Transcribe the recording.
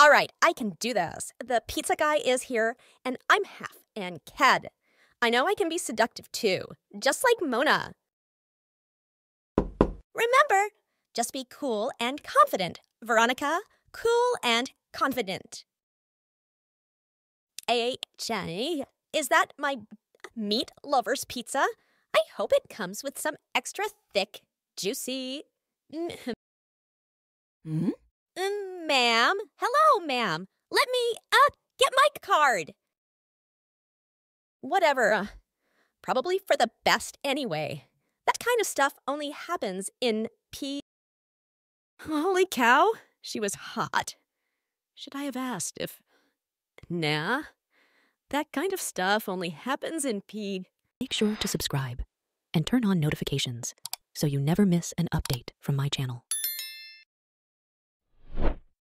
All right, I can do this. The pizza guy is here, and I'm half and Ked. I know I can be seductive too, just like Mona. Remember, just be cool and confident. Veronica, cool and confident. AHA, is that my meat lover's pizza? I hope it comes with some extra thick, juicy. Hmm? Ma'am. Hello, ma'am. Let me, uh, get my card. Whatever. Uh, probably for the best anyway. That kind of stuff only happens in P. Holy cow, she was hot. Should I have asked if. Nah. That kind of stuff only happens in P. Make sure to subscribe and turn on notifications so you never miss an update from my channel.